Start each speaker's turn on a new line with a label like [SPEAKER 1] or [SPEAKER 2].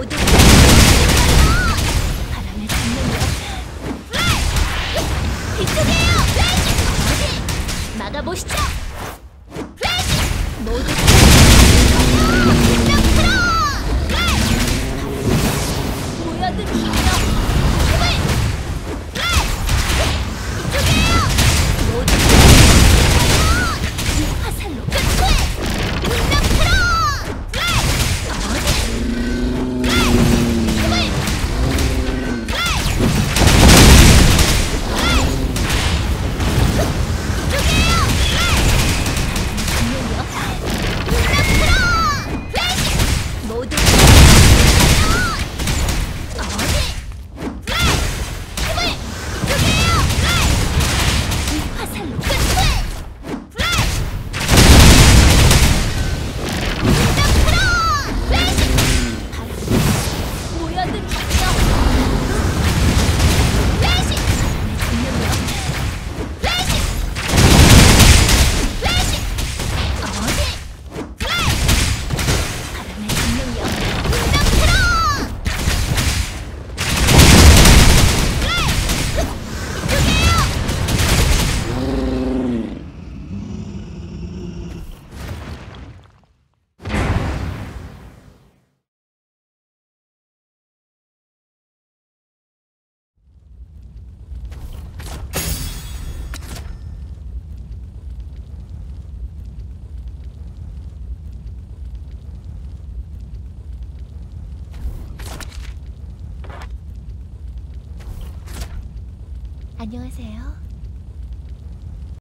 [SPEAKER 1] Oh, the 안녕하세요.